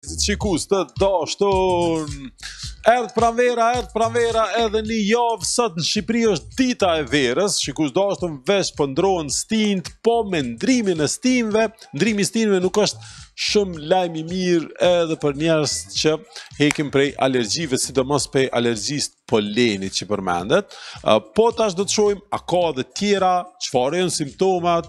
Shikus të dashtun Erdh pranvera, erdh pranvera edhe një javë sot në Shqipëri është dita e verës Shikus të dashtun veç po ndrrohen stinët po me ndrrimin e stinëve Ndrrimi i stinëve nuk është shumë lajm i mirë edhe për njerëz që hekin prej alergjive sidomos prej alergjisë së polenit që përmendet Po tash do të shohim a ka edhe tjera, çfarë janë simptomat,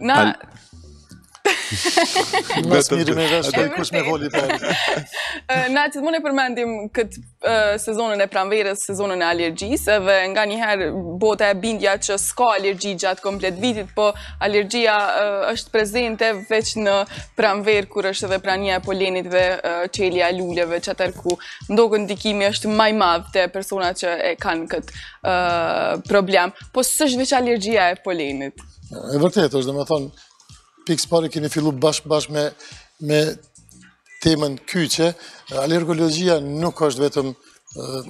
Na Më së miri me veshtë kush me fol për Na çdo të mun e përmendim këtë sezonën e pranverës, sezonën e alergjisë Edhe nganjëherë botës bindja që s'ka alergji gjatë komplet vitit Po alergjia është prezente veç në pranverë Kur është edhe prania e polenit dhe çelja e luleve që atëherë ku edhe ndikimi është ma i madh te personat që e kanë këtë problem Po s'është veç alergjia e polenit? E vërtet është, domethënë, pikësëpari keni fillu bash bash me, me temën kyçe, alergologjia nuk është vetëm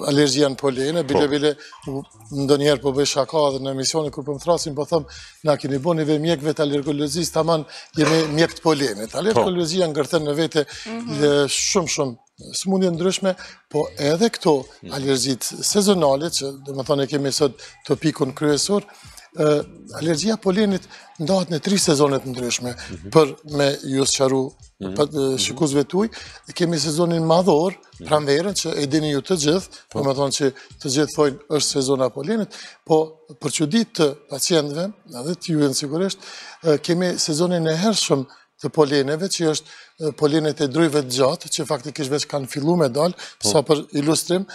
alergjia në polene, po. bile bile ndonjëherë po bëj shaka edhe në emisione kur po më thrrasin, po them, na keni bo neve mjekëve të alergologjisë, taman jemi mjekë të polenit. Alergologjia ngërthen në vete mhm. shumë shumë sëmundje të ndryshme, po edhe këto mm. alergjitë sezonale, që domethënë e kemi sot topikun kryesur, alergjia e polenit ndahet në tri sezone të ndryshme, mhm. për me ju sqaru mhm. për mhm. shikusve tuj, kemi sezonin madhor, pranverën, që e dini ju të gjithë, po. domethënë që të gjithë thojnë është sezona e polenit, po për çudi të pacientëve, dhe të juajen sigurisht, kemi sezonin e hershëm të poleneve, që është polenet e drujve të gjatë, që faktikisht veç kanë fillu me dalë, po. sa për ilustrim,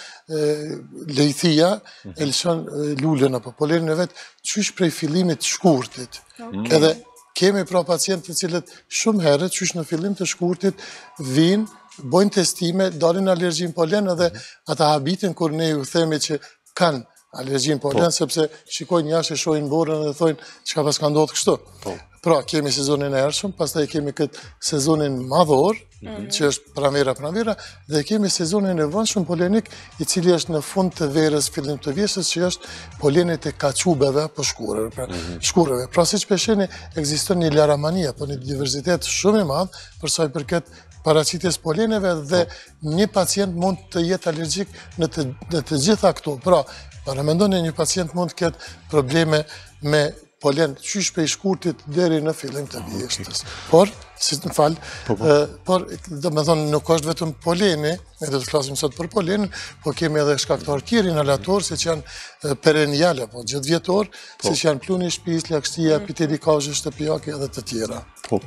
lajthia, mhm. e lëshon lulen, apo polenin e vet, qysh prej fillimit të shkurtit, mhm. edhe kemi pra pacientë të cilët shumë herët, qysh në fillim të shkurtit, vijnë, bojnë testime, dalin alergji në polen, edhe mhm. ata habiten, kur ne ju themi që kanë Alergji në po. polen sepse shikojnë jashtë e shohin borën dhe thojnë çka paska ndodhë kështu. Po. Pra, kemi sezonin e hershëm, pastaj kemi këtë sezonin madhor, mhm. që është pranvera, pranvera, dhe kemi sezonin e vonshëm polenik, i cili është në fund të verës, fillim të vjeshtës, që është polenet e kaçubeve apo shkurreve. Pra, mhm. shkurreve. Pra, siç po e shihni, ekziston një laramani, apo një diversitet shumë i madh, përsa i përket paraqitjes së poleneve dhe po. një pacient mund të jetë alergjik në të, në të gjitha këto. Pra, paramendoni një pacient mund të ketë probleme me polen, qysh prej shkurtit deri në fillim të vjeshtës. Por, si të më falë, po, po. por, domethonë, nuk është vetëm poleni, e do të flasim sot për polenin, po kemi edhe shkaktarë tjerë inhalatorë, siç janë pereniale, po gjithëvjetorë, po. siç janë pluhni i shpisë, lagështia, mm. epiteli i kafshëve shtëpiake edhe të tjera. Po.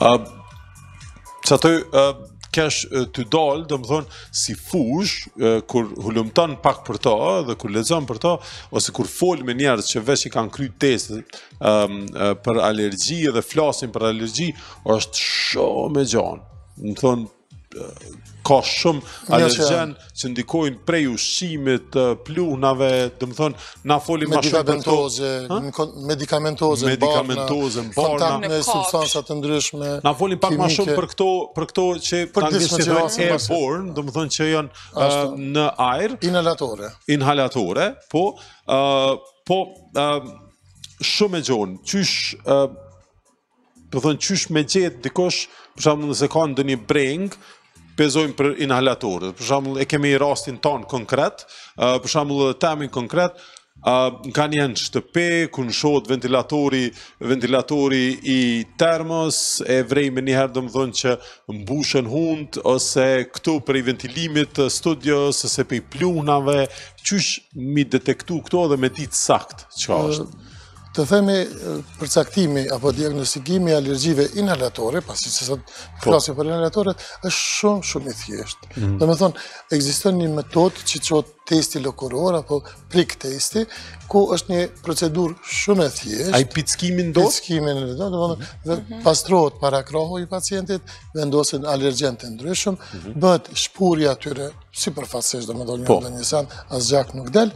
A, qato desha të dal, domethonë, si fushë, kur hulumton pak për to, dhe kur lexon për to, ose kur fol me njerëz që veç i kanë kry testet për alergji dhe flasin për alergji, është shumë e gjanë. Domethonë, ka shumë alergjenë që ndikojnë prej ushqimit, pluhnave, domethonë, na folim ma shumë për to. Medikamentoze, medikamentoze, barna, kontakt me substanca të ndryshme, kimike. Na folim pak ma shumë për këto, për këto që në anglisht airborne, domethonë që janë në ajër. Inhalatore. Inhalatore, po, po, shumë e gjonë, qysh, Do thënë qysh me gjetë dikush, për shembull nëse ka ndonjë brengë, po e zojmë për inhalatorët. Për shembull e kemi rastin tonë konkret, uh, për shembull edhe temin konkret, uh, nganjëherë n'shtëpi, kur lshohet ventilatori, ventilatori i termos, e vërej menjëherë domethënë që m'mbushen hundët, ose këtu prej ventilimit të studios, ose prej pluhnave, qysh me i detektu këto dhe me ditë saktë, çka është? Uh, Të themi përcaktimi apo diagnostikimi i alergjive inhalatore, pasi që sot po. flasim për inhalatoret, është shumë, shumë i thjeshtë. Mm. Domethonë, ekziston një metodë që quhet testi lëkuror, apo prik testi, ku është një procedurë shumë e thjeshtë. Ai pickimi, ëndo? Pickimi, ëndo, domethonë, mhm. dhe mhm. pastrohet parakrahu i pacientit, vendosen alergjenët e ndryshëm, mhm. bëhet shpuarja e tyre, Sipërfaqësisht, domethonë po. dhe një sen, as gjak nuk del,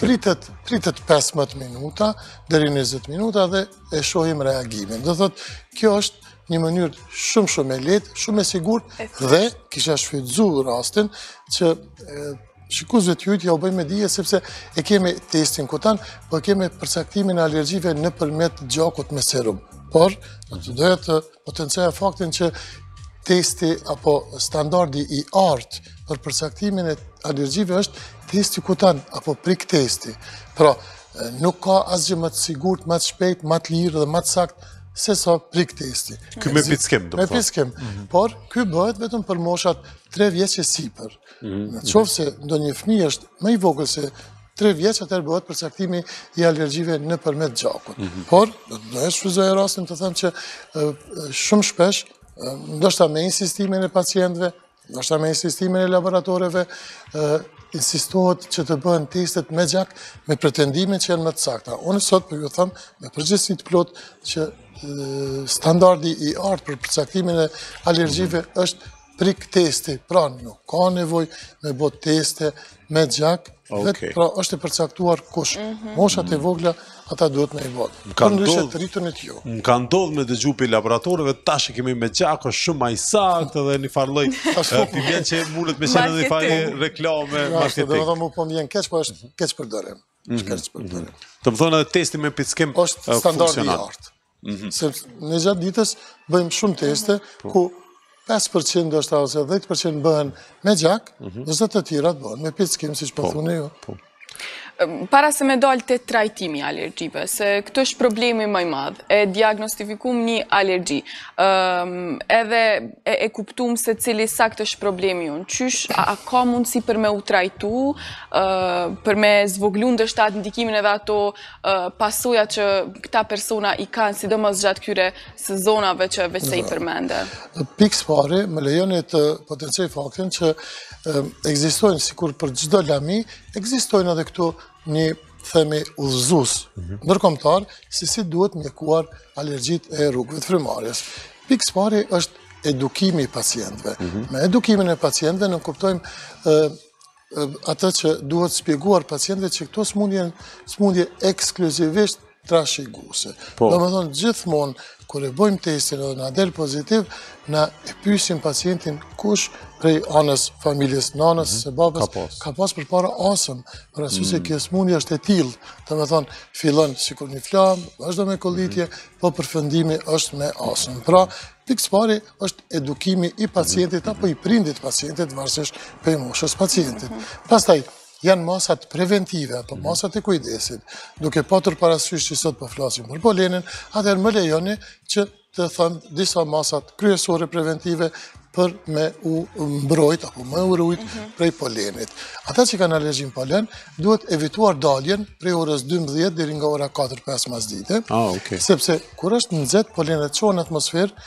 pritet, pritet 15 minuta, deri 20 minuta dhe e shohim reagimin. Do thotë, kjo është një mënyrë shumë shumë e lehtë, shumë e sigurt, dhe kisha shfrytëzu rastin që shikuesve të juaj t'jau bëj me dije, sepse e kemi testin kutan, po e kemi përcaktimin e alergjive nëpërmjet gjakut me serum. Por, unë do të doja të Potencoja faktin që testi apo standardi i artë për përcaktimin e alergjive është testi kutan apo prik testi. Pra, nuk ka asgjë më të sigurt, më të shpejt, më të lirë dhe më të saktë sesa prik testi. Ky me pickim, do të thotë. Me pickim. Mhm. Por ky bëhet vetëm për moshat 3 vjeç e sipër. Mhm. Në qoftë se ndonjë fëmijë është më i vogël se Tre vjeç atëherë bëhet përcaktimi i alergjive nëpërmjet gjakut. Mhm. Por, do e shfrytëzoj rastin të them që shumë shpesh, ndoshta me insistimin e pacientve, ndoshta me insistimin e laboratoreve, insistohet që të bëhen testet me gjak me pretendimin që janë më të sakta. Unë sot po ju them me përgjegjësi të plotë që standardi i artë për përcaktimin e alergjive mhm. është prik testi, pra nuk ka nevoj me bo teste me gjak, vetë pra është e përcaktuar kush. Mhm. Moshat e vogla, ata duhet me i bo. Më ka ndodhë të rritën e tjo. Më ka ndodhë me dëgju prej laboratoreve, tash e kemi me gjak, është shumë ma i saktë dhe një farë lloj. Ti vjen që mundet me qenë një farë reklame, marketing. Domethënë mu po më vjen keq, po është keqpërdorim. Mhm. Mhm. Domethënë edhe testi me pickim funksionon. Është standardi i artë. Mhm. Se ne gjatë ditës bëjmë shumë teste, po. ku 5% ndoshta ose 10% bëhen me gjak, mhm. dhe të tjerat bëhen me pickim, siç po, po thuni ju. Po. Para se me dalë te trajtimi i alergjive, se këtu është problemi ma i madh, e diagnostifikum një alergji, edhe e kuptum se cili saktë është problemi jonë, qysh a ka mundësi për me u trajtu, për me zvoglu ndoshta atë ndikimin edhe ato pasojat që këta persona i kanë, sidomos gjatë këtyre sezonave që veçse i përmende? Pikësëpari, më lejoni të potencoj faktin që ekzistojnë, sikur për çdo lami, ekzistojnë edhe këtu një themi udhëzus, mhm. ndërkombtar, se si duhet mjekuar alergjitë e rrugëve të frymëmarrjes. Pikësëpari është edukimi i pacientve. Mhm. Me edukimin e pacientve nënkuptojmë atë që duhet shpjeguar pacientve që kjo smundje, smundje ekskluzivisht trashëguse. Po. Domethënë, gjithmonë, kur e bojmë testin dhe na del pozitiv, na e pysim pacientin kush prej anës familjes, nanës mhm. ose babës, ka pas, ka pas përpara astmë, për arsye se mm. kjo smundje është e tillë, domethënë, fillon sikur një flamë, vazhdon me kollitje, mhm. po përfundimi është me astmë. Pra, pikësëpari, është edukimi i pacientit apo i prindit të pacientit varësisht prej moshës pacientit. Mhm. Pastaj, janë masat preventive, apo mhm. masat e kujdesit, duke patur parasysh që sot po flasim për polenin, atëherë më lejoni që të them disa masat kryesore preventive për me u mbrojt, apo me u rujt mhm. prej polenit. Ata që kanë alergji n'polen, duhet evituar daljen prej orës 12 deri nga ora 4-5 masdite, ah, sepse kur është nxehtë polenet çohen në atmosferë,